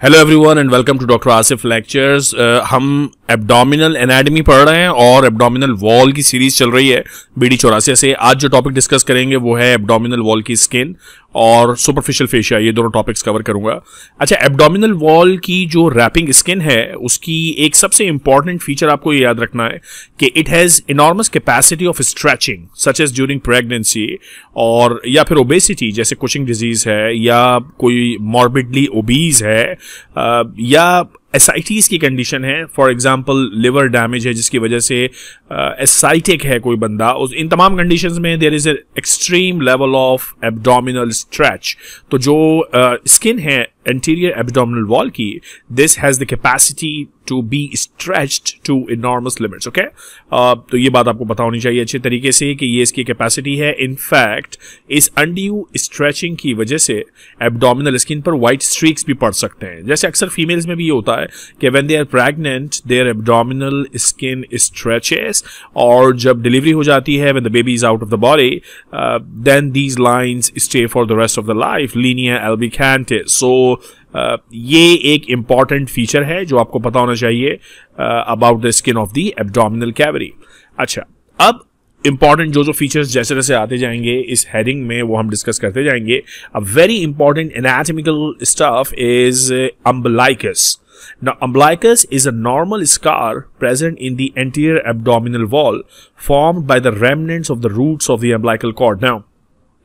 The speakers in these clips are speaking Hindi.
Hello everyone and welcome to doctor Asif lectures हम एब्डोमिनल एनाटमी पढ़ रहे हैं और एब्डोमिनल वॉल की सीरीज़ चल रही है बीडी चौरासी से। आज जो टॉपिक डिस्कस करेंगे वो है एब्डोमिनल वॉल की स्किन और सुपरफिशियल फेशिया ये दोनों टॉपिक्स कवर करूँगा। अच्छा एब्डोमिनल वॉल की जो रैपिंग स्किन है, उसकी एक सबसे इंपॉर्टेंट फीचर आपको ये याद रखना है कि it has enormous capacity of stretching such as during pregnancy और, या फिर ओबेसिटी जैसे कुशिंग डिज़ीज़ है, या कोई मॉर्बिडली ओबीज है या एसाइटीज की कंडीशन है फॉर एग्ज़ाम्पल लिवर डैमेज है जिसकी वजह से एसाइटिक uh, है कोई बंदा उस इन तमाम कंडीशन में there is extreme level of abdominal stretch तो जो स्किन uh, है anterior abdominal wall की this has the capacity to be stretched to enormous limits okay? Uh, तो ये बात आपको पता होनी चाहिए अच्छे तरीके से कि ये इसकी कैपेसिटी है। इनफैक्ट इस अनड्यू स्ट्रेचिंग की वजह से एब्डोमिनल स्किन पर व्हाइट स्ट्रीक्स भी पड़ सकते हैं। जैसे अक्सर फीमेल्स में भी ये होता है कि when they are pregnant their abdominal skin stretches और जब डिलीवरी हो जाती है when the baby is out of the body then these lines stay for the rest of the life linea albicantes so ये एक इंपॉर्टेंट फीचर है जो आपको पता होना चाहिए about the skin of the abdominal cavity अच्छा अब इंपॉर्टेंट जो जो फीचर्स जैसे जैसे आते जाएँगे इस हेडिंग में वो हम डिस्कस करते जाएँगे। A very important anatomical stuff is umbilicus Now, umbilicus is a normal scar present in the anterior abdominal wall formed by the remnants of the roots of the umbilical cord. Now,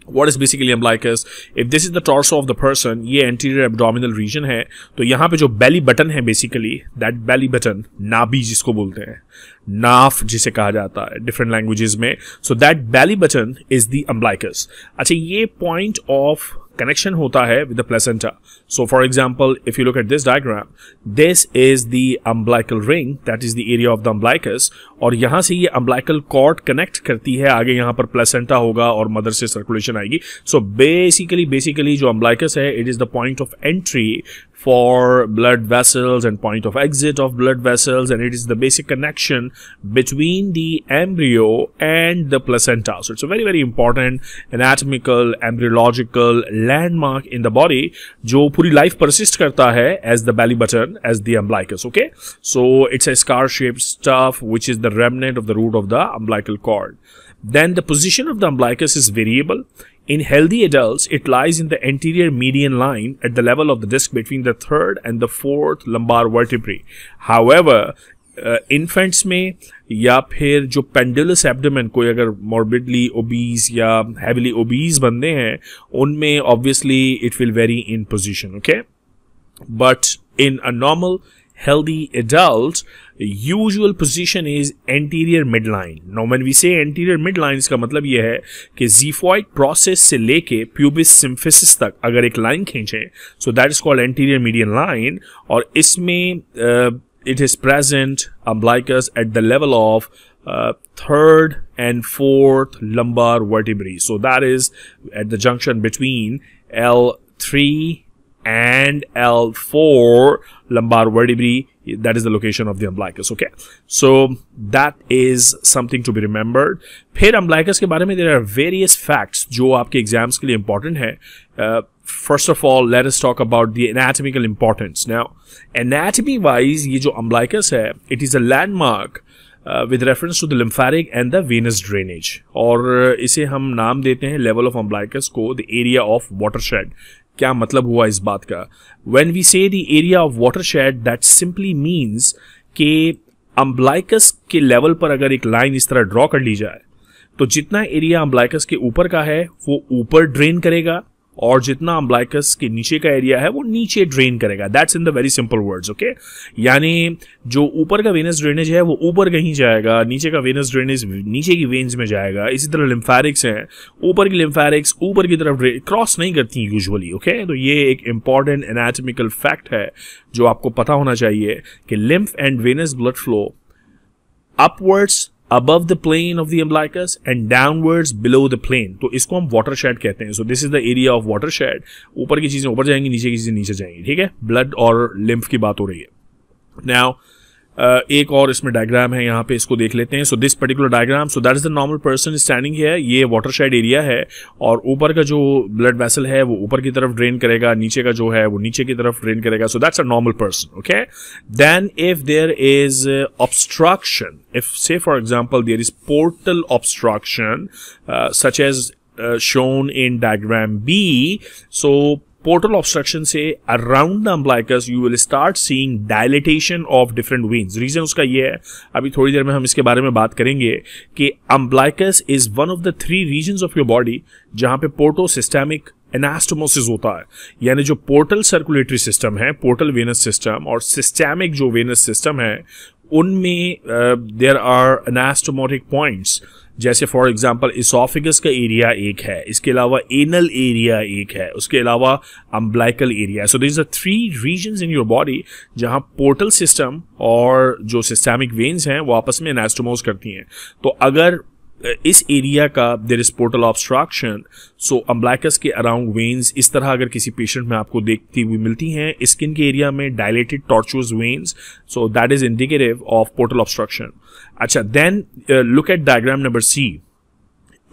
what is basically umbilicus if this is the torso of the person ये anterior abdominal region है तो यहाँ पे जो belly button है basically that belly button नाभि जिसको बोलते हैं नाफ जिसे कहा जाता है डिफरेंट लैंग्वेजेस में so that belly button is the umbilicus अच्छा ये point of connection hota hai with the placenta. So for example, if you look at this diagram, this is the umbilical ring, that is the area of the umbilicus, और यहाँ से ये umbilical cord connect करती है आगे यहाँ पर placenta होगा और mother से circulation आएगी. So basically, basically जो umbilicus है, it is the point of entry for blood vessels and point of exit of blood vessels and it is the basic connection between the embryo and the placenta so it's a very very important anatomical embryological landmark in the body जो पूरी life persist करता है as the belly button as the umbilicus okay so it's a scar shaped stuff which is the remnant of the root of the umbilical cord then the position of the umbilicus is variable in healthy adults, it lies in the anterior median line at the level of the disc between the third and the fourth lumbar vertebrae. However, infants uh, में या फिर जो पेंडुलस एब्डोमेन कोई अगर मॉर्बिडली ओबीज या हैविली ओबीज बंदे हैं उनमें obviously it will vary in position okay but in a normal healthy adults, usual position is anterior midline. Now when we say anterior midline इसका मतलब ये है कि xiphoid process से लेके pubis symphysis तक अगर एक लाइन खींचे so that is called anterior median line और इसमें uh, is present umbilicus at the level of uh, third and fourth lumbar vertebrae. So that is at the junction between L3 and L4 lumbar vertebrae that is the location of the umbilicus okay so that is something to be remembered फिर umbilicus के बारे में there are various facts जो आपके exams के लिए important है uh, first of all let us talk about the anatomical importance now anatomy wise ये जो umbilicus है it is a landmark uh, with reference to the lymphatic and the venous drainage और इसे हम नाम देते हैं level of umbilicus को the area of watershed क्या मतलब हुआ इस बात का? When we say area of watershed that simply means के अम्ब्लाइकस के लेवल पर अगर एक लाइन इस तरह ड्रॉ कर ली जाए तो जितना एरिया अम्ब्लाइकस के ऊपर का है, वो ऊपर ड्रेन करेगा और जितना अम्बलाइकस के नीचे का एरिया है, वो नीचे ड्रेन करेगा। That's in the very simple words okay यानी जो ऊपर का वेनस ड्रेनेज है, वो ऊपर कहीं जाएगा, नीचे का वेनस ड्रेनेज नीचे की वेन्स में जाएगा। इसी तरह लिम्फेरिक्स हैं। ऊपर की लिम्फेरिक्स ऊपर की तरफ़ क्रॉस नहीं करती यूजुअली ओके तो ये एक इंपॉर्टेंट एनाटमिकल फैक्ट है, जो आपको पता होना चाहिए कि lymph and venous blood flow upwards above the plane of the umbilicus and downwards below the plane तो इसको हम वाटर शेड कहते हैं। So this is the area of water shed ऊपर की चीज़ें ऊपर जाएँगी, नीचे की चीज़ें नीचे जाएँगी। ठीक है? ब्लड और लिम्फ की बात हो रही है। नाउ एक और इसमें डायग्राम है, यहाँ पे इसको देख लेते हैं। So this particular diagram so that is the normal person standing है ये वाटर शेड एरिया है और ऊपर का जो ब्लड वेसल है, वो ऊपर की तरफ़ ड्रेन करेगा, नीचे का जो है, वो नीचे की तरफ़ ड्रेन करेगा। So that's a normal person okay then if there is obstruction if say for example there is portal obstruction such as shown in diagram B. So portal obstruction से around the umbilicus you will start seeing dilatation of different veins region उसका ये है, अभी थोड़ी देर में हम इसके बारे में बात करेंगे कि umbilicus is one of the three region of your body जहाँ पे पोर्टो सिस्टेमिक एनास्टोमोसिस होता है। यानी जो पोर्टल सर्कुलेटरी सिस्टम है पोर्टल वेनस सिस्टम और सिस्टेमिक जो वेनस सिस्टम है, उनमें देर आर एनास्टोमोटिक पॉइंट्स जैसे फॉर एग्जांपल इसोफिगस का एरिया एक है, इसके अलावा एनल एरिया एक है, उसके अलावा umbilical area so this three regions in your body जहाँ पोर्टल सिस्टम और जो सिस्टेमिक वेन्स हैं वो आपस में एनास्टोमोज करती हैं। तो अगर इस एरिया का there is portal obstruction so umbilicus के अराउंड वेन्स इस तरह अगर किसी पेशेंट में आपको देखती हुई मिलती हैं स्किन के एरिया में dilated tortuous veins so that is indicative of portal obstruction अच्छा then look at diagram number C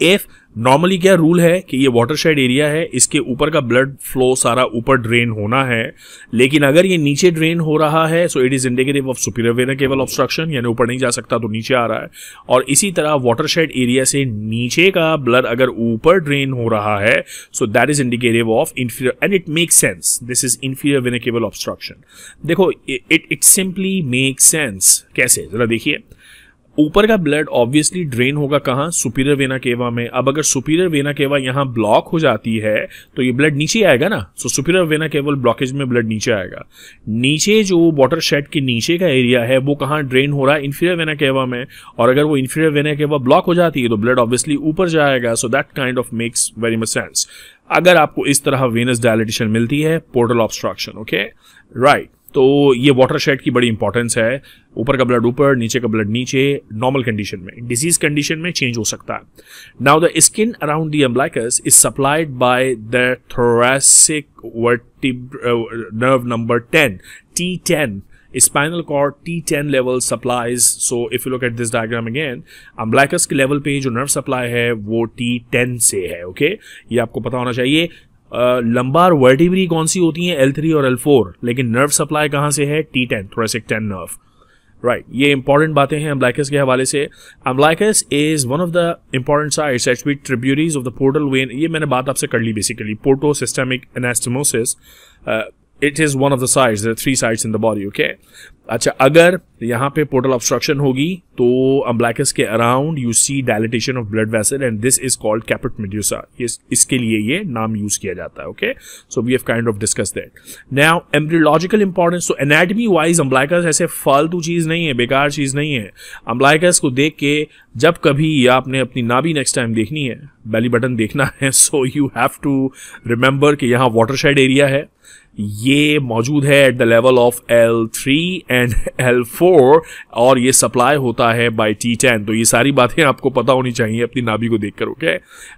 if normally क्या रूल है कि ये वाटरशेड एरिया है, इसके ऊपर का ब्लड फ्लो सारा ऊपर ड्रेन होना है, लेकिन अगर ये नीचे ड्रेन हो रहा है so it is indicative of superior vena cava obstruction यानी ऊपर नहीं जा सकता तो नीचे आ रहा है। और इसी तरह वाटरशेड एरिया से नीचे का ब्लड अगर ऊपर ड्रेन हो रहा है so that is indicative of inferior and it make sense this is inferior vena cable obstruction देखो it it simply make sense कैसे? जरा देखिए। ऊपर का ब्लड ऑब्वियसली ड्रेन होगा कहाँ? सुपीरियर वेना केवा में। अब अगर सुपीरियर वेना केवा यहाँ ब्लॉक हो जाती है तो ये ब्लड नीचे आएगा ना? So superior vena cava blockage में ब्लड नीचे आएगा। नीचे जो वाटर शेड के नीचे का एरिया है, वो कहाँ ड्रेन हो रहा है? इन्फीरियर वेना केवा में। और अगर वो इन्फीरियर वेना केवा ब्लॉक हो जाती है तो ब्लड ऑब्वियसली ऊपर जाएगा। So that kind of makes very much sense अगर आपको इस तरह वेनस डायलिटेशन मिलती है पोर्टल ऑब्स्ट्रक्शन ओके राइट तो ये वाटर शेड की बड़ी इंपॉर्टेंस है। ऊपर का ब्लड ऊपर, नीचे का ब्लड नीचे नॉर्मल कंडीशन में। डिज़ीज़ कंडीशन में चेंज हो सकता है। Now the skin around the umbilicus is supplied by the thoracic nerve number ten T ten spinal cord T10 level supplies, so if you look at this diagram again, umbilicus के लेवल पे जो नर्व सप्लाई है, वो T10 से है ओके okay? ये आपको पता होना चाहिए। लंबार वर्टिब्री कौन सी होती है? एल थ्री और एल फोर लेकिन नर्व सप्लाई कहाँ से है? T ten thoracic ten nerve right ये इंपॉर्टेंट बातें हैं अम्बलाइकस के हवाले से. Umbilicus is one of the important sites H B tributaries of the portal vein ये मैंने बात आपसे कर ली basically porto systemic anastomosis it is one of the sides three sides in the body okay अच्छा अगर यहाँ पे पोर्टल ऑब्स्ट्रक्शन होगी तो अम्ब्लैकस के around you see dilatation of blood vessel and this is called caput medusae इसके लिए ये नाम यूज़ किया जाता है okay so we have kind of discuss that now embryological importance तो एनाटमी वाइज अम्ब्लाइकस ऐसे फालतू चीज़ नहीं है बेकार चीज़ नहीं है अम्ब्लाइकस को देख के जब कभी आपने अपनी नाभी नेक्स्ट टाइम देखनी है बेली बटन देखना है so you have to remember कि यहाँ वाटरशेड एरिया है ये मौजूद है at the level of L three and L four और ये सप्लाई होता है बाय टी टेन तो ये सारी बातें आपको पता होनी चाहिए अपनी नाभि को देखकर ओके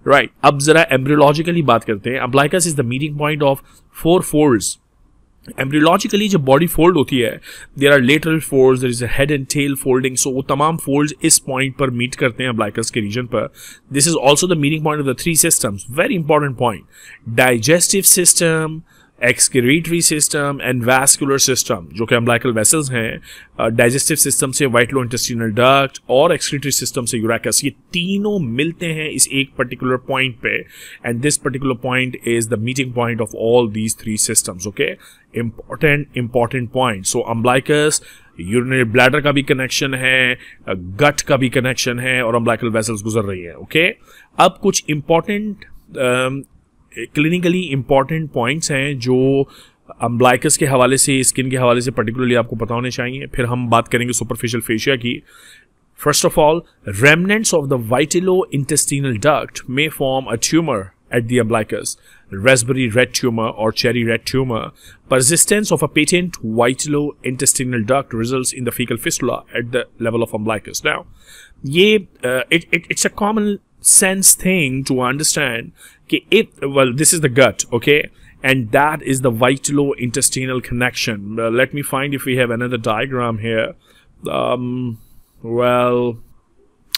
राइट अब जरा एम्ब्रियोलॉजिकली बात करते हैं। Umbilicus is the meeting point of four folds embryologically जब बॉडी फोल्ड होती है there are lateral fold there is head and tail folding so वो तमाम फोल्ड इस पॉइंट पर मीट करते हैं ब्लाइकस के रीजन पर। This is also the meeting point of the three systems very important point digestive system excretory system and vascular system जो कि अम्बलाइकल वेसल्स हैं डाइजेस्टिव uh, सिस्टम से वाइटलो इंटेस्टिनल डक्ट और एक्सक्रीटरी सिस्टम से यूराकस ये तीनों मिलते हैं इस एक पर्टिकुलर पॉइंट पे and this particular point is the meeting point of all these three systems okay important important point so umbilicus urinary bladder का भी कनेक्शन है गट uh, का भी कनेक्शन है और अम्बलाइकल वेसल्स गुजर रही है ओके okay? अब कुछ इंपॉर्टेंट क्लिनिकली इंपॉर्टेंट पॉइंट्स हैं जो ब्लाइकस के हवाले से स्किन के हवाले से पर्टिकुलरली आपको पता होने चाहिए। फिर हम बात करेंगे सुपरफिशियल फेशिया की। First of all remnants of the vitello intestinal duct may form a tumour at the umbilicus raspberry red tumour और cherry red tumour persistence of a patent vitello intestinal duct result in the faecal fistula at the level of umbilicus now ये it's a common sense thing to understand okay, if well this is the gut okay? And that is the vitalo-intestinal connection. Uh, let me find if we have another diagram here. Um, well,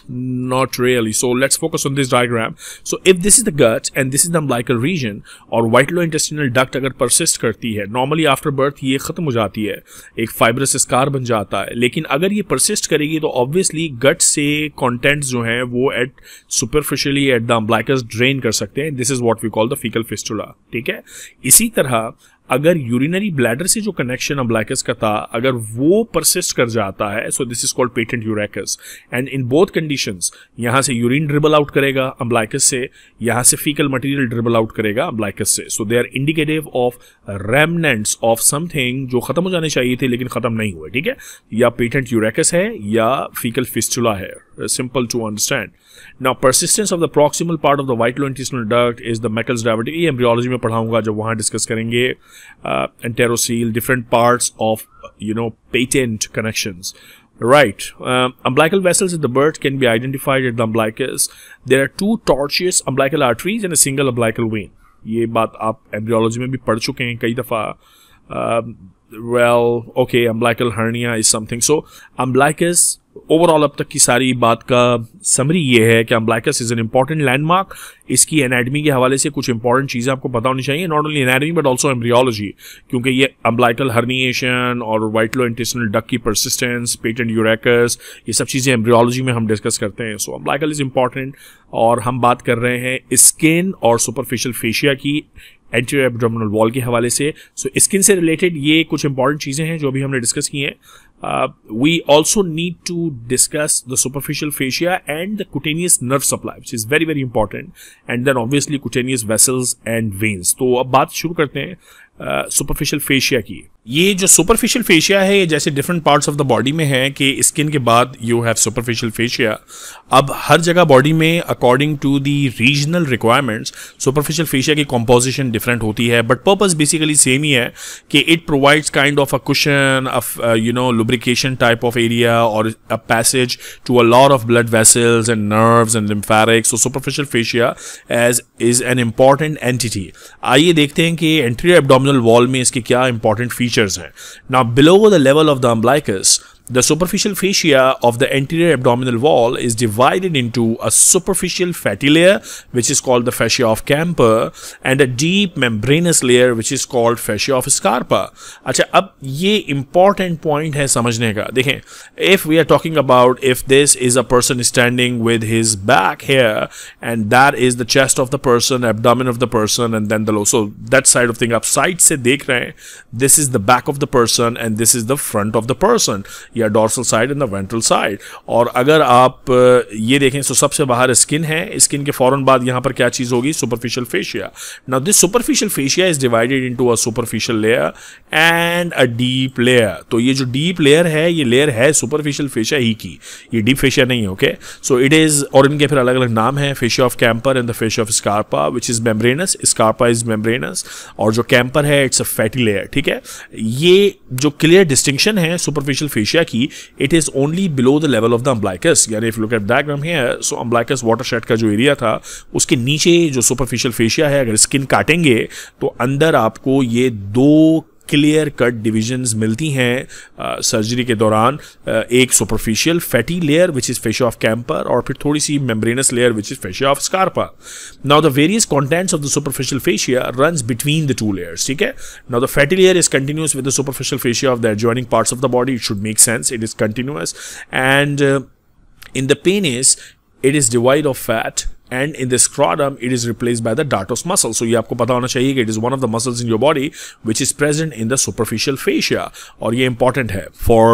not really. So let's focus on this diagram. So if this is the gut and this is the umbilical region और white intestinal duct अगर persist करती है normally after birth ये खत्म हो जाती है एक fibrous scar बन जाता है लेकिन अगर ये persist करेगी तो obviously gut से contents जो हैं वो at superficially at the umbilicus drain कर सकते हैं this is what we call the fecal fistula ठीक है इसी तरह अगर यूरिनरी ब्लैडर से जो कनेक्शन अम्बलाइकस का था अगर वो परसिस्ट कर जाता है so this is called patent urachus and in both condition यहाँ से यूरिन ड्रिबल आउट करेगा अम्बलाइकस से यहाँ से फीकल मटेरियल ड्रिबल आउट करेगा अम्बलाइकस से. So they are indicative of remnants of something जो खत्म हो जाने चाहिए थे लेकिन खत्म नहीं हुए ठीक है? या पेटेंट यूरेकस है या फीकल फिस्टुला है. Simple to understand Now, persistence of the proximal part of the vital intestinal duct is the Meckel's diverticulum. ये एम्ब्रियोलॉजी में पढ़ाऊँगा जब वहाँ डिस्कस करेंगे. Enterocele different parts of you know patent connections Right. Um, umbilical vessels in the birth can be identified at the umbilicus. There are two tortuous umbilical arteries and a single umbilical vein. ये बात आप एम्ब्रियोलॉजी में भी पढ़ चुके हैं कई दफ़ा well okay umbilical hernia is something so umbilicus Overall अब तक की सारी बात का समरी ये है कि umbilicus is an important landmark इसकी एनाटमी के हवाले से कुछ इंपॉर्टेंट चीज़ें आपको पता होनी चाहिए not only anatomy but also embryology क्योंकि ये अम्बलाइकल हर्निएशन और वाइटलो इंटेस्टनल डक की परसिस्टेंस पेटेंट यूरेकस ये सब चीज़ें एम्ब्रियोलॉजी में हम डिस्कस करते हैं. सो अम्बलाइकल इज़ इंपॉर्टेंट और हम बात कर रहे हैं स्किन और सुपरफिशियल फेशिया की. एंटीरियर एब्डोमिनल वॉल के हवाले से। सो so, स्किन से रिलेटेड ये कुछ इंपॉर्टेंट चीज़ें हैं जो अभी हमने डिस्कस की हैं। We also need to discuss the superficial fascia and the cutaneous nerve supply which is very very important and then obviously cutaneous vessels and veins तो अब बात शुरू करते हैं। सुपरफिशियल फेशिया की ये जो सुपरफिशियल फेशिया है, ये जैसे different parts of the body में है कि स्किन के बाद यू हैव सुपरफिशियल फेशिया अब हर जगह बॉडी में according to the regional requirements superficial fascia की कॉम्पोजिशन डिफरेंट होती है बट पर्पज बेसिकली सेम ही है कि it provides kind of a cushion you know lubrication type of area or a passage to a lot of blood vessels and nerves and lymphatics. So superficial fascia as, is an important entity. आइए देखते हैं कि anterior abdominal wall में इसके क्या important features हैं. Now below the level of the umbilicus, The superficial fascia of the anterior abdominal wall is divided into a superficial fatty layer, which is called the fascia of Camper, and a deep membranous layer, which is called fascia of Scarpa. अच्छा अब ये important point है समझने का देखें if we are talking about if this is a person standing with his back here and that is the chest of the person abdomen of the person and then the low so that side of thing आप side से देख रहे हैं this is the back of the person and this is the front of the person या dorsal side and the ventral side और अगर आप ये देखें तो सबसे बाहर स्किन है। स्किन के फ़ौरन बाद यहाँ पर क्या चीज़ होगी? Superficial fascia now this superficial fascia is divided into a superficial layer and a deep layer तो ये जो डीप लेयर है, ये लेयर है सुपरफिशियल फेशिया ही की। ये डीप फेशिया नहीं है ओके सो इट इज़ और इनके फिर अलग अलग नाम है fascia of Camper and the fascia of Scarpa which is membranous Scarpa is membranous और जो कैंपर है इट्स अ फैटी लेयर ठीक है? ये जो क्लियर डिस्टिंक्शन है सुपरफिशियल फेशिया की it is only below the level of the umbilicus यानी इफ़ लुक एट डायग्राम है सो अम्बलाइकस वाटर का जो एरिया था, उसके नीचे जो सुपरफिशियल फेशिया है, अगर स्किन काटेंगे तो अंदर आपको ये दो क्लियर कट डिविजन्स मिलती हैं सर्जरी के दौरान एक superficial fatty layer which is fascia of Camper और फिर थोड़ी सी membranous layer which is fascia of Scarpa now the various contents of the superficial fascia run between the two layers ठीक है? Now the fatty layer is continuous with the superficial fascia of the adjoining parts of the body it should make sense it is continuous and in the penis, it is devoid of fat and in the scrotum it is replaced by the dartos muscle. So ye aapko pata hona chahiye it is one of the muscles in your body which is present in the superficial fascia. Aur ye important hai for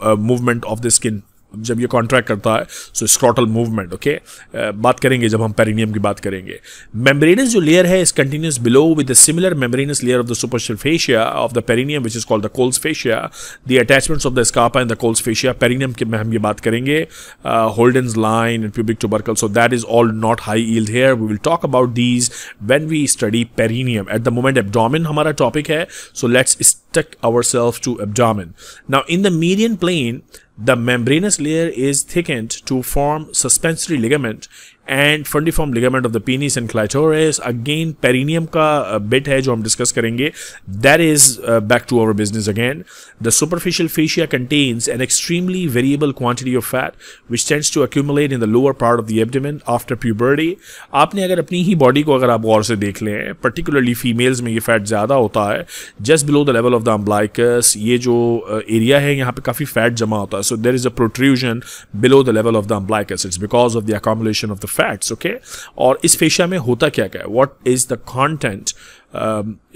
uh, movement of the skin. जब ये कॉन्ट्रैक्ट करता है सो स्क्रॉटल मूवमेंट ओके बात करेंगे जब हम पेरिनियम की बात करेंगे। मेम्ब्रेनस जो लेयर है is continuous below with similar membranous layer of the superficial fascia of the perineum which is called the Colles fascia the attachments of the Scarpa and the Colles fascia perineum के में हम ये बात करेंगे Holden's line and pubic tubercle so that is all not high yield here we will talk about these when we study perineum at the moment abdomen हमारा टॉपिक है so let's stuck ourself to abdomen now in the median plane The membranous layer is thickened to form suspensory ligament and fundiform ligament of the penis and clitoris again perineum का बिट है जो हम डिस्कस करेंगे that is back to our business again the superficial fascia contains an extremely variable quantity of fat which tends to accumulate in the lower part of the abdomen after puberty. आपने अगर अपनी ही बॉडी को अगर आप गौर से देख लें पर्टिकुलरली फीमेल्स में ये फैट ज़्यादा होता है just below the level of the umbilicus ये जो एरिया uh, है यहाँ पे काफ़ी फैट जमा होता है. So there is a protrusion below the level of the umbilicus it's because of the accumulation of the fats okay और इस फेशिया में होता क्या क्या है? What is the content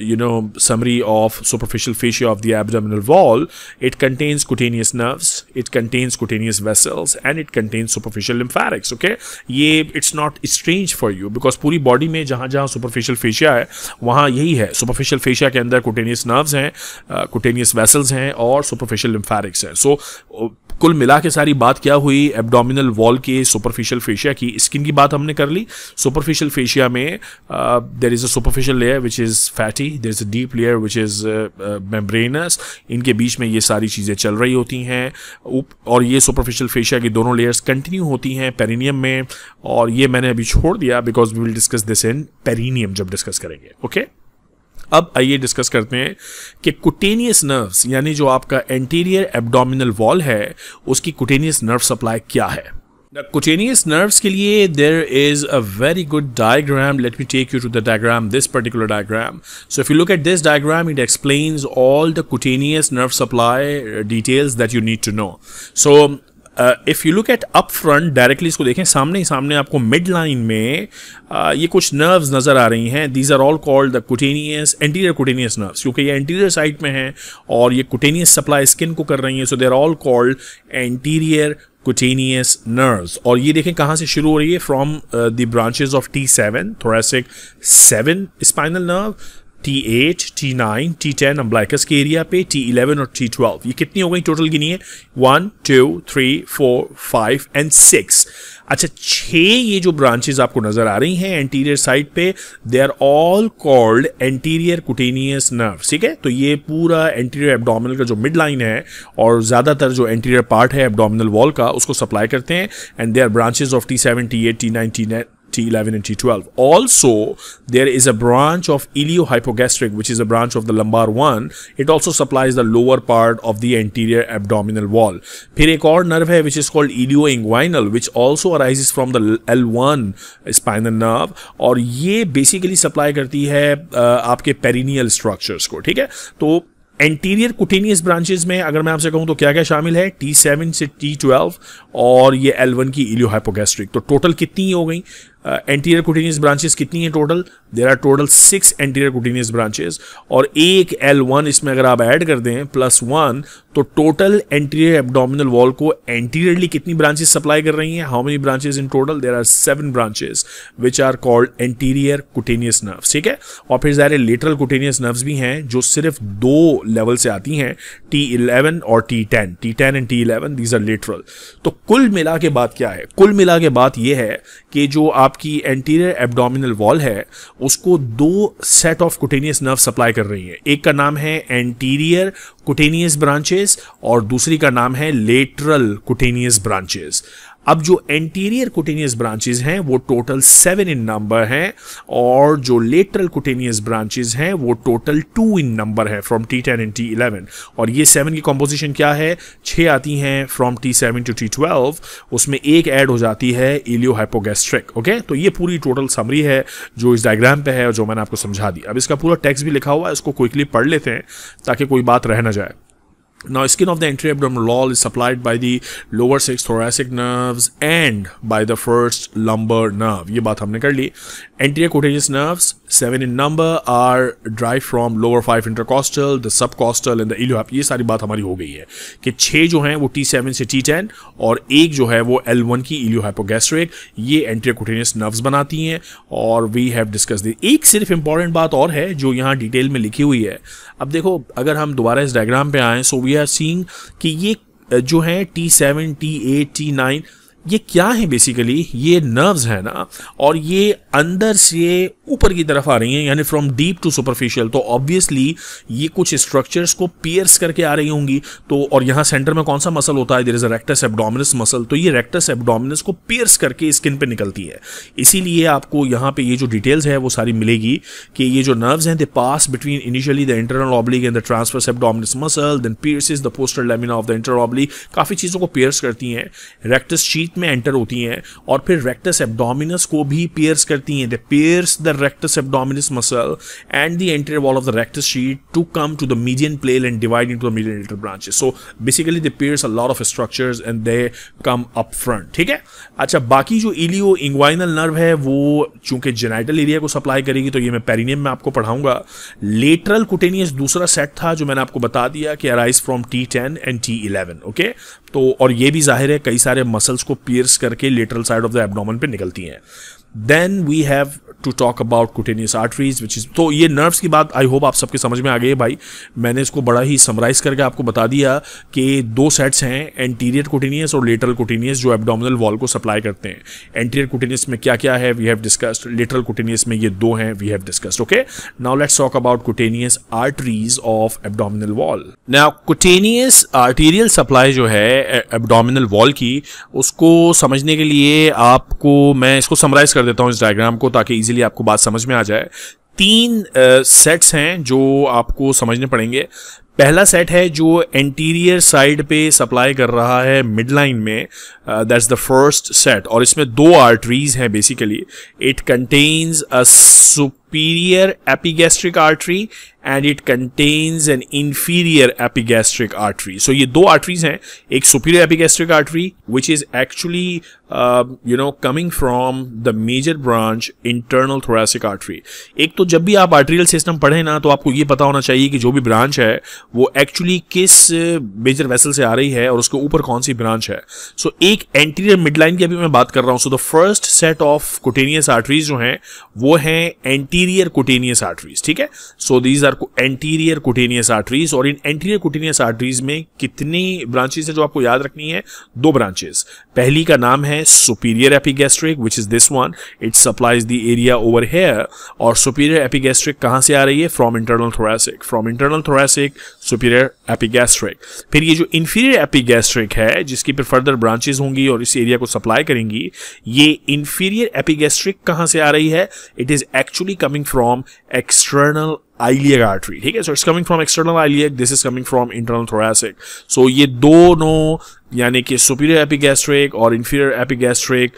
you know summary of superficial fascia of the abdominal wall it contains cutaneous nerves it contains cutaneous vessels and it contains superficial lymphatics okay ये it's not strange for you because पूरी बॉडी में जहाँ जहाँ सुपरफिशियल फेशिया है, वहाँ यही है। सुपरफिशियल फेशिया के अंदर कुटेनियस नर्व्स हैं uh, कुटेनियस वेसल्स हैं, और सुपरफिशियल लिम्फेरिक्स हैं। सो कुल मिला के सारी बात क्या हुई? एब्डोमिनल वॉल के सुपरफिशियल फेशिया की स्किन की बात हमने कर ली। सुपरफिशियल फेशिया में there is a superficial layer which is fatty there is a deep layer which is membranous इनके बीच में ये सारी चीज़ें चल रही होती हैं। और ये सुपरफिशियल फेशिया की दोनों लेयर्स कंटिन्यू होती हैं पेरिनियम में। और ये मैंने अभी छोड़ दिया because we will discuss this in perineum जब डिस्कस करेंगे। Okay okay? अब आइए डिस्कस करते हैं कि कुटेनियस नर्व्स यानी जो आपका एंटीरियर एब्डोमिनल वॉल है, उसकी कुटेनियस नर्व सप्लाई क्या है? कुटेनियस नर्व्स के लिए there is a very good diagram let me take you to the diagram this particular diagram so if you look at this diagram it explain all the cutaneous nerve supply details that you need to know so if you look at up front directly इसको देखें सामने ही सामने आपको मिड लाइन में uh, ये कुछ नर्व्स नज़र आ रही हैं। These are all called the cutaneous anterior cutaneous nerves क्योंकि ये एंटीरियर साइड में हैं और ये कुटेनियस सप्लाई स्किन को कर रही हैं so they are all called anterior cutaneous nerves और ये देखें कहाँ से शुरू हो रही है? From the branches of T seven thoracic seven spinal nerve T eight T nine T ten umbilicus के एरिया पे टी इलेवन और टी ट्वेल्व ये कितनी हो गई टोटल गिनी है? One two three four five and six अच्छा छः ये जो ब्रांचेस आपको नज़र आ रही हैं एंटीरियर साइड पे they are all called anterior cutaneous nerve ठीक है? तो ये पूरा एंटीरियर एब्डोमिनल का जो मिड लाइन है और ज़्यादातर जो एंटीरियर पार्ट है एब्डोमिनल वॉल का, उसको सप्लाई करते हैं and they are branches of T seven T eight T nine T T11 and T12. Also, there is a branch of iliohypogastric, which is a branch of the lumbar one. It also supplies the lower part of the anterior abdominal wall. फिर एक और nerve है which is called ilioinguinal, which also arises from the L1 spinal nerve और ये basically supply करती है आपके perineal structures को ठीक है तो एंटीरियर कुटेनियस ब्रांचेस में अगर मैं आपसे कहूँ तो क्या क्या शामिल है टी सेवन से टी ट्वेल्व और ये एल वन की इलियो हाइपोगैस्ट्रिक तो टोटल कितनी हो गई एंटीरियर कुटेनियस ब्रांचेस कितनी है total there are total six anterior cutaneous branches और एक एल वन इसमें अगर आप ऐड कर दें प्लस वन तो टोटल एंटीरियर एब्डोमिनल वॉल को एंटीरियरली कितनी ब्रांचेस सप्लाई कर रही हैं? How many branches in total there are seven branches which are called anterior cutaneous nerves ठीक है? और फिर ज़ाहिर लेटरल कुटेनियस नर्व्स भी हैं, जो सिर्फ़ दो लेवल से आती हैं टी इलेवन और T ten T ten and T eleven these are lateral तो कुल मिला के बात क्या है? कुल मिला के बात यह है कि जो आपकी एंटीरियर एब्डोमिनल वॉल है, उसको दो set of cutaneous nerve supply कर रही है। एक का नाम है एंटीरियर कुटेनियस ब्रांचेस और दूसरी का नाम है लेटरल कुटेनियस ब्रांचेस अब जो एंटीरियर कुटेनियस ब्रांचेस हैं, वो टोटल सेवन इन नंबर हैं और जो लेटरल कुटेनियस ब्रांचेस हैं, वो टोटल टू इन नंबर है from T ten and T eleven और ये सेवन की कॉम्पोजिशन क्या है? छः आती हैं from T seven to T twelve उसमें एक ऐड हो जाती है इलियो हाइपोगेस्ट्रिक ओके तो ये पूरी टोटल समरी है जो इस डायग्राम पे है और जो मैंने आपको समझा दी अब इसका पूरा टेक्स्ट भी लिखा हुआ है, इसको क्विकली पढ़ लेते हैं ताकि कोई बात रह ना जाए। Now, skin of the anterior abdominal wall is supplied by the lower six thoracic nerves and by the first lumbar nerve. ये बात हमने कर ली. Anterior cutaneous nerves, seven in number, are derived from lower five intercostal, the subcostal and the iliopathic. ये सारी बात हमारी हो गई है कि छह जो हैं वो T7 से T10 और एक जो है वो L1 की इलियोहाइपोगैस्ट्रिक ये एंटीरियर कुटेनियस नर्व्स बनाती हैं और वी हैव डिस्कस दी एक सिर्फ़ इंपॉर्टेंट बात और है जो यहाँ डिटेल में लिखी हुई है अब देखो अगर हम दोबारा इस डायग्राम पे आए सो वी आर सीइंग कि ये जो है T seven T eight T nine ये क्या है बेसिकली ये नर्व्स है ना, और ये अंदर से ऊपर की तरफ़ आ रही हैं, यानी फ्रॉम डीप टू सुपरफिशियल तो ऑब्वियसली ये कुछ स्ट्रक्चर्स को पियर्स करके आ रही होंगी। तो और यहाँ सेंटर में कौन सा मसल होता है? There is a rectus abdominis muscle तो ये रेक्टस एबडोमिनस को पियर्स करके स्किन पे निकलती है। इसीलिए आपको यहाँ पे ये जो डिटेल्स है, वो सारी मिलेगी कि ये जो नर्व्स हैं they pass between initially the internal oblique and the transversus abdominis muscle then pierces the posterior lamina of the internal oblique काफ़ी चीज़ों को पियर्स करती हैं। रेक्टस शीट फीट में एंटर होती हैं और फिर रेक्टस एब्डोमिनस को भी पेयर्स करती हैं. The pierce the rectus abdominis muscle and the anterior wall of the rectus sheath to come to the median plane and divide into the median lateral branches so basically the pierce a lot of structures and they come up front ठीक है? अच्छा बाकी जो इलियो इंग्वाइनल नर्व है, वो चूँकि जेनाइटल एरिया को सप्लाई करेगी तो ये मैं पेरिनियम में आपको पढ़ाऊँगा. लेटरल कुटेनियस दूसरा सेट था जो मैंने आपको बता दिया कि arise from T and T okay तो और ये भी ज़ाहिर है, कई सारे मसल्स को पियर्स करके lateral side of the abdomen पे निकलती हैं। Then we have to talk about cutaneous arteries which is तो ये नर्व्स की बात आई होप आप सबके समझ में आ गई भाई। मैंने इसको बड़ा ही समराइज करके आपको बता दिया कि दो सेट्स हैं एंटीरियर कुटेनियस और लेटरल कुटेनियस जो एबडोमिनल वॉल को सप्लाई करते हैं। एंटीरियर कुटेनियस में क्या क्या है? We have discussed lateral cutaneous में ये दो हैं we have discussed okay now let's talk about cutaneous arteries of abdominal wall now cutaneous arterial supply जो है एबडोमिनल वॉल की, उसको समझने के लिए आपको, मैं इसको समराइज देता हूँ इस डायग्राम को ताकि इजीली आपको बात समझ में आ जाए। तीन सेट्स हैं जो आपको समझने पड़ेंगे। पहला सेट है जो एंटीरियर साइड पे सप्लाई कर रहा है मिड लाइन में दैट्स द फ़र्स्ट सेट और इसमें दो आर्टरीज हैं basically it contains a superior epigastric artery and it contains an inferior epigastric artery so ये दो आर्टरीज हैं. एक superior epigastric artery which is actually you know coming from the major branch internal thoracic artery एक तो जब भी आप आर्टरियल सिस्टम पढ़े ना तो आपको ये पता होना चाहिए कि जो भी ब्रांच है वो एक्चुअली किस मेजर वेसल से आ रही है और उसके ऊपर कौन सी ब्रांच है. सो so, एक एंटीरियर मिडलाइन की अभी मैं बात कर रहा हूँ. So the first set of cutaneous arteries जो हैं वो हैं एंटीरियर कुटेनियस आर्टरीज ठीक है? So these are anterior cutaneous arteries और इन एंटीरियर कुटेनियस आर्टरीज में कितनी ब्रांचेस है जो आपको याद रखनी है? दो ब्रांचेस पहली का नाम है superior epigastric which is this one it supplies the area over here और सुपीरियर एपिगेस्ट्रिक कहाँ से आ रही है? From internal thoracic from internal thoracic superior epigastric फिर ये जो इंफीरियर एपिगेस्ट्रिक है, जिसकी फिर फर्दर ब्रांचेस होंगी और इस एरिया को सप्लाई करेंगी, ये इंफीरियर एपिगेस्ट्रिक कहाँ से आ रही है? It is actually coming from external iliac artery. ठीक है? So it's coming from external iliac this is coming from internal thoracic. So ये दोनों, यानी कि सुपीरियर एपिगैस्ट्रिक और inferior epigastric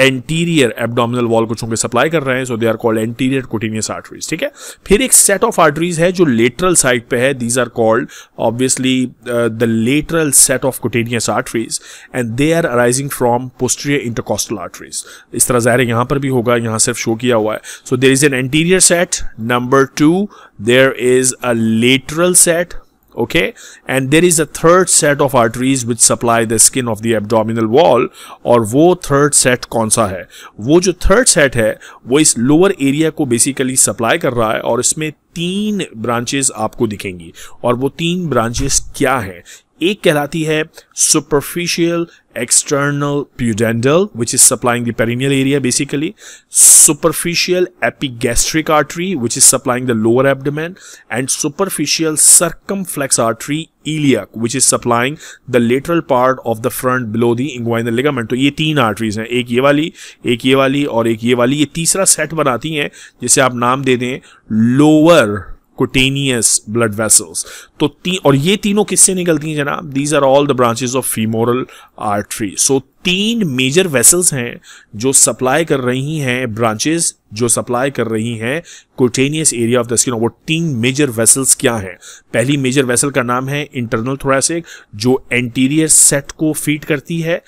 anterior abdominal wall को चूँकि सप्लाई कर रहे हैं so they are called anterior cutaneous arteries ठीक है? फिर एक सेट ऑफ़ आर्टरीज है जो लेटरल साइड पे है these are called obviously the lateral set of cutaneous arteries and they are arising from posterior intercostal arteries इस तरह ज़ाहिर यहाँ पर भी होगा, यहाँ सिर्फ़ शो किया हुआ है। So there is an anterior set number two there is a lateral set okay and there is a third set of arteries which supply the skin of the abdominal wall और वो third set कौन सा है वो जो third set है वो इस lower area को basically supply कर रहा है और इसमें तीन ब्रांचेस आपको दिखेंगी और वो तीन ब्रांचेस क्या हैं एक कहलाती है superficial external pudendal which is supplying the area basically superficial epigastric artery which is supplying the lower abdomen and superficial circumflex artery iliac which is supplying the lateral part of the front below the inguinal ligament तो ये तीन आर्ट्रीज हैं। एक ये वाली, एक ये वाली, और एक ये वाली। ये तीसरा सेट बनाती हैं, जिसे आप नाम दे दें लोअर कुटेनियस ब्लड वेसल्स तो ती, और ये तीनों किससे निकलती हैं जनाब? These are all the branches of femoral artery so तीन मेजर वेसल्स हैं जो सप्लाई कर रही हैं ब्रांचेस जो सप्लाई कर रही हैं cutaneous area of the skin वो तीन मेजर वेसल्स क्या हैं? पहली मेजर वेसल का नाम है इंटरनल थोरेसिक जो एंटीरियर सेट को फ़ीड करती है।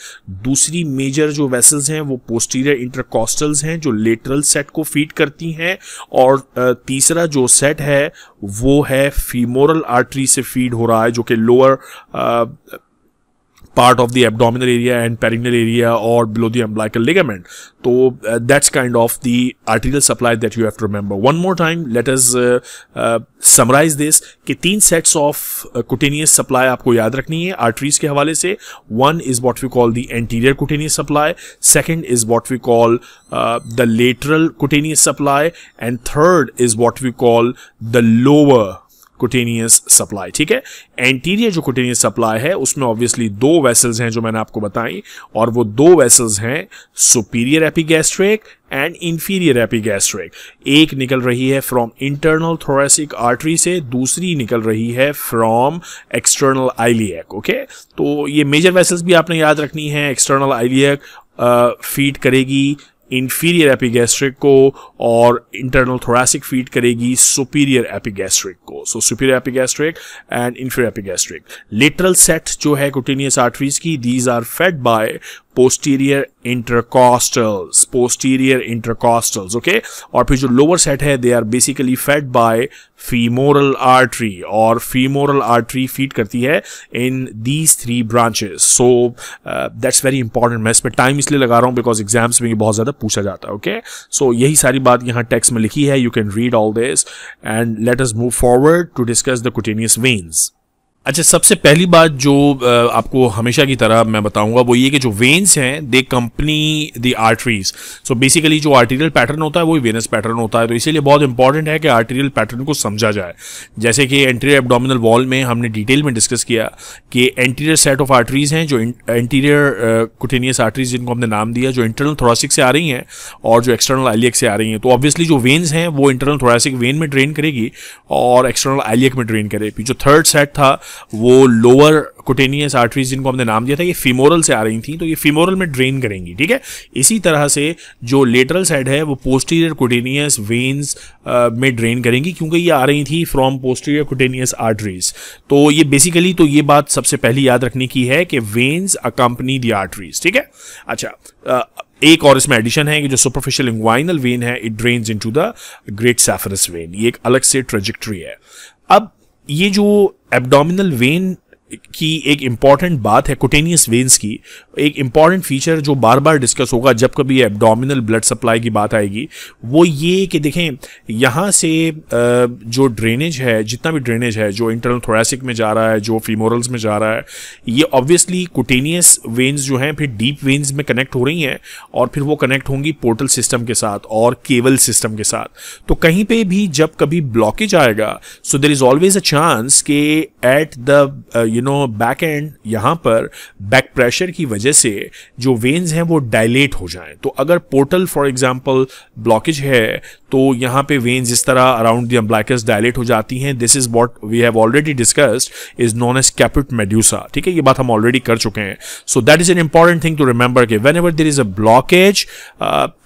दूसरी मेजर जो वेसल्स हैं, वो पोस्टीरियर इंटरकॉस्टल्स हैं, जो लेटरल सेट को फ़ीड करती हैं। और तीसरा जो सेट है, वो है फीमोरल आर्टरी से फ़ीड हो रहा है, जो कि lower part of the abdominal area and perineal area और बिलो द एम्ब्लाइकल लिगामेंट तो that's kind of the arterial supply that you have to remember one more time let us summarise this कि तीन सेट्स ऑफ़ कुटेनियस सप्लाई आपको याद रखनी है आर्टरीज के हवाले से। One is what we call the anterior cutaneous supply second is what we call the lateral cutaneous supply and third is what we call the lower cutaneous supply ठीक है? एंटीरियर जो कुटेनियस सप्लाई है, उसमें ऑब्वियसली दो वेसल्स हैं जो मैंने आपको बताई, और वो दो वेसल्स हैं superior epigastric and inferior epigastric एक निकल रही है फ्रॉम इंटरनल थोरेसिक आर्टरी से, दूसरी निकल रही है फ्रॉम एक्सटर्नल आइलियक ओके तो ये मेजर वेसल्स भी आपने याद रखनी है एक्सटर्नल आइलियक फ़ीड करेगी इंफीरियर एपिगैस्ट्रिक को और इंटरनल थोरासिक फ़ीड करेगी सुपीरियर एपिगैस्ट्रिक को। So superior epigastric and inferior epigastric lateral set जो है कुटिनियस आर्टरीज की these are fed by posterior intercostals posterior intercostals okay और फिर जो लोअर सेट है they are basically fed by femoral artery और फीमोरल आर्टरी फ़ीड करती है in these three branches so that's very important मैं इस पर टाइम इसलिए लगा रहा हूँ बिकॉज़ एग्ज़ाम्स में बहुत ज़्यादा पूछा जाता है ओके सो यही सारी बात यहाँ टेक्स्ट में लिखी है. You can read all this and let us move forward to discuss the cutaneous veins अच्छा सबसे पहली बात जो आपको हमेशा की तरह मैं बताऊँगा, वो ये कि जो वेन्स हैं they company the arteries so basically जो आर्टीरियल पैटर्न होता है वो वेनस पैटर्न होता है। तो इसीलिए बहुत इंपॉर्टेंट है कि आर्टीरियल पैटर्न को समझा जाए। जैसे कि एंटीरियर एबडोमिनल वॉल में हमने डिटेल में डिस्कस किया कि एंटीरियर सेट ऑफ़ आर्टरीज हैं, जो एंटीरियर कुटेनियस आर्टरीज जिनको हमने नाम दिया, जो इंटरनल थोरासिक से आ रही हैं और जो एक्सटर्नल आइलियक से आ रही हैं। तो ऑब्वियसली जो वेन्स हैं, वो इंटरनल थोरासिक वेन में ड्रेन करेगी और एक्सटर्नल आइलियक में ड्रेन करेगी। जो थर्ड सेट था वो लोअर कुटेनियस आर्टरीज जिनको हमने नाम दिया था, ये फिमोरल से आ रही थी तो ये फिमोरल में ड्रेन करेंगी, ठीक है? इसी तरह से जो लेटरल साइड है, वो पोस्टीरियर कुटेनियस वेन्स में ड्रेन करेंगी, क्योंकि ये आ रही थी फ्रॉम पोस्टीरियर कुटेनियस आर्टरीज तो ये बेसिकली तो ये बात सबसे पहली याद रखने की है कि वेन्स अकम्पनी दी आर्टरीज ठीक है? अच्छा एक और इसमें एडिशन है कि जो सुपरफिशियल इंग्वाइनल वेन है it drains into the great saphenous vein ये एक अलग से ट्रेजेक्ट्री है। अब ये जो एब्डोमिनल वेन की एक इंपॉर्टेंट बात है कुटेनियस वेन्स की, एक इंपॉर्टेंट फीचर जो बार बार डिस्कस होगा, जब कभी एब्डोमिनल ब्लड सप्लाई की बात आएगी, वो ये कि देखें, यहाँ से जो ड्रेनेज है, जितना भी ड्रेनेज है, जो इंटरनल थोरेसिक में जा रहा है, जो फीमोरल्स में जा रहा है, ये ऑब्वियसली कुटेनियस वेन्स जो हैं, फिर डीप वेन्स में कनेक्ट हो रही हैं, और फिर वो कनेक्ट होंगी पोर्टल सिस्टम के साथ और केबल सिस्टम के साथ। तो कहीं पर भी जब कभी ब्लॉकेज आएगा so there is always a chance के at the you you know back end यहाँ पर बैक प्रेशर की वजह से जो वेन्स हैं वो डायलेट हो जाएँ। तो अगर पोर्टल फॉर एग्जांपल ब्लॉकेज है तो यहाँ पे वेन्स इस तरह अराउंड दी अम्ब्लाइकस डायलेट हो जाती हैं। This is what we have already discussed is known as caput medusa ठीक है, ये बात हम ऑलरेडी कर चुके हैं। So that is an important thing to remember के whenever there is a blockage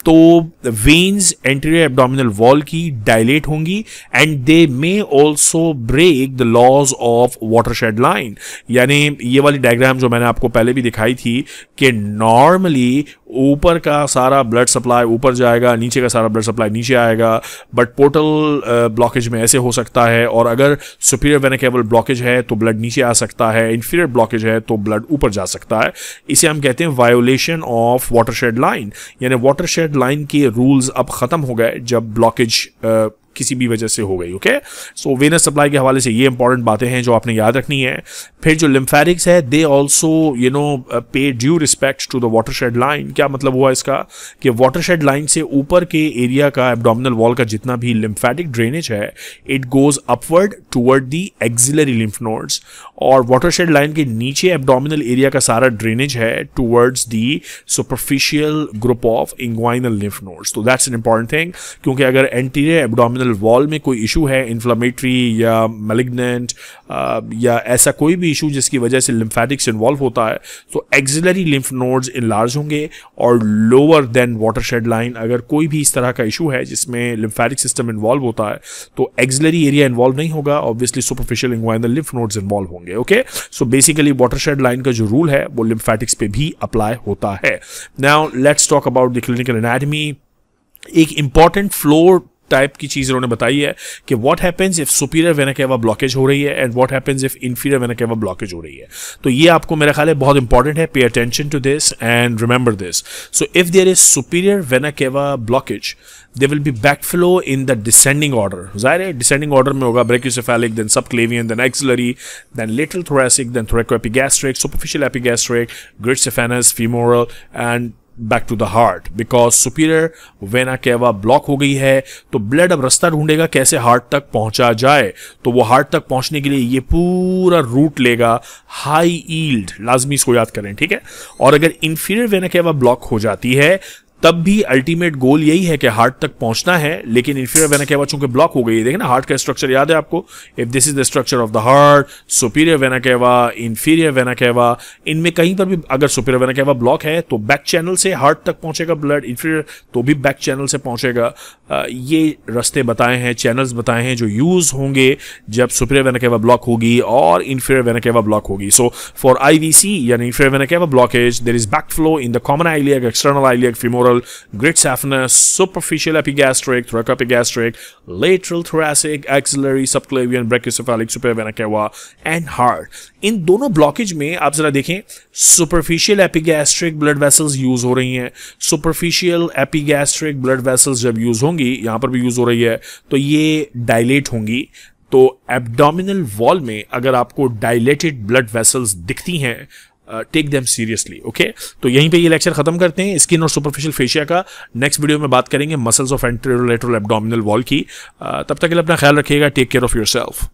तो वेन्स एंटीरियर एब्डोमिनल वॉल की डायलेट होंगी and they may also break the laws of water shed line यानी ये वाली डायग्राम जो मैंने आपको पहले भी दिखाई थी कि नॉर्मली ऊपर का सारा ब्लड सप्लाई ऊपर जाएगा, नीचे का सारा ब्लड सप्लाई नीचे आएगा बट पोर्टल ब्लॉकेज में ऐसे हो सकता है और अगर सुपीरियर वेनेकेबल ब्लॉकेज है तो ब्लड नीचे आ सकता है इन्फीरियर ब्लॉकेज है तो ब्लड ऊपर जा सकता है। इसे हम कहते हैं वायोलेशन ऑफ़ वाटरशेड लाइन यानी वाटरशेड लाइन के रूल्स अब ख़त्म हो गए जब ब्लॉकेज किसी भी वजह से हो गई ओके सो वेनस सप्लाई के हवाले से ये इंपॉर्टेंट बातें हैं जो आपने याद रखनी है। फिर जो लिम्फेटिक्स है they also you know pay due respect to the water shed line क्या मतलब हुआ इसका? कि वाटर शेड लाइन से ऊपर के एरिया का एबडोमिनल वॉल का जितना भी लिम्फेटिक ड्रेनेज है it goes upward toward the axillary lymph nodes और वाटर शेड लाइन के नीचे एबडोमिनल एरिया का सारा ड्रेनेज है towards the superficial group of inguinal lymph nodes तो दैट्स एन इंपॉर्टेंट थिंग क्योंकि अगर एंटीरियर एबडोमिनल वॉल में कोई इशू है इन्फ्लामेटरी या मेलिग्नेंट या ऐसा कोई भी इशू जिसकी वजह से लिम्फेटिक्स इन्वॉल्व होता है तो एक्सिलरी लिम्फ नोड्स इनलार्ज होंगे और lower than water shed line अगर कोई भी इस तरह का इशू है जिसमें लिम्फेटिक सिस्टम इन्वॉल्व होता है तो एक्जिलरी एरिया इन्वॉल्व नहीं होगा obviously superficial inguinal lymph nodes involve होंगे। Okay so basically watershed line का जो रूल है, वो लिम्फेटिक्स पे भी अप्लाई होता है. Now let's talk about the clinical anatomy एक इंपॉर्टेंट फ्लोर टाइप की चीज़ इन्होंने बताई है कि what happens if superior vena cava blockage हो रही है and what happens if inferior vena cava blockage हो रही है। तो ये आपको मेरा ख्याल है बहुत इंपॉर्टेंट है pay attention to this and remember this so if there is superior vena cava blockage they will be backflow in the descending order ज़ाहिर है डिसेंडिंग ऑर्डर में होगा brachiocephalic then subclavian then axillary then lateral thoracic then thoracoepigastric superficial epigastric great femoral and back to the heart because superior vena cava block हो गई है तो ब्लड अब रास्ता ढूंढेगा कैसे हार्ट तक पहुँचा जाए। तो वो हार्ट तक पहुँचने के लिए ये पूरा रूट लेगा हाई ईल्ड लाजमी इसको याद करें, ठीक है? और अगर इन्फीरियर वेना कैवा ब्लॉक हो जाती है तब भी अल्टीमेट गोल यही है कि हार्ट तक पहुँचना है, लेकिन इन्फीरियर वेना केवा चूँकि ब्लॉक हो गई है। देखें ना हार्ट का स्ट्रक्चर याद है आपको? If this is the structure of the heart superior vena cava inferior vena cava इनमें कहीं पर भी अगर सुपीरियर वेना केवा ब्लॉक है तो बैक चैनल से हार्ट तक पहुंचेगा ब्लड इन्फीरियर तो भी बैक चैनल से पहुंचेगा। ये रस्ते बताए हैं चैनल्स बताए हैं जो यूज़ होंगे जब सुपीरियर वेना केवा ब्लॉक होगी और इन्फीरियर वेना केवा ब्लॉक होगी। So for I V C यानी inferior vena cava blockage there is back flow in the common iliac external iliac femoral great saphenous, superficial epigastric, thoracoepigastric, lateral thoracic, axillary, subclavian, brachiocephalic, supervena cava and heart. इन दोनों ब्लॉकेज में आप जरा देखें superficial epigastric blood vessels use हो रही हैं सुपरफिशियल एपिगैस्ट्रिक ब्लड वेसल्स जब यूज़ होंगी यहाँ पर भी यूज़ हो रही है तो ये डायलेट होंगी तो एब्डोमिनल वॉल में अगर आपको डायलेटेड ब्लड वेसल्स दिखती हैं टेक देम सीरियसली ओके तो यहीं पे ये लेक्चर खत्म करते हैं। स्किन और सुपरफिशियल फेशिया का नेक्स्ट वीडियो में बात करेंगे muscles of anterolateral abdominal wall की। Uh, तब तक के लिए अपना ख्याल रखिएगा। Take care of yourself